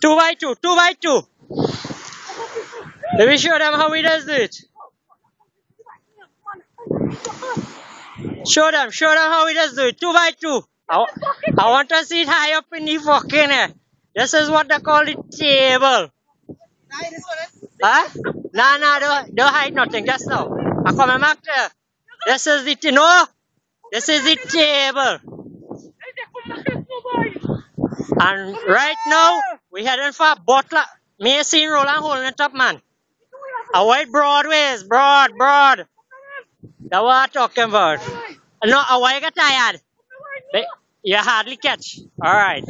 Two by two, two by two. Let me show them how he does it. Show them, show them how he does it. Two by two. I, I want to see it high up in the fucking air. This is what they call the table. Huh? Nah, nah, don't, don't hide nothing. Just now. I come back there. This is the, no. This is the table. And right now, we heading for Butler. Me see Roland holding it up, man. A white Broadways, broad, broad. That's what I'm talking about. No, a get tired. You hardly catch. Alright.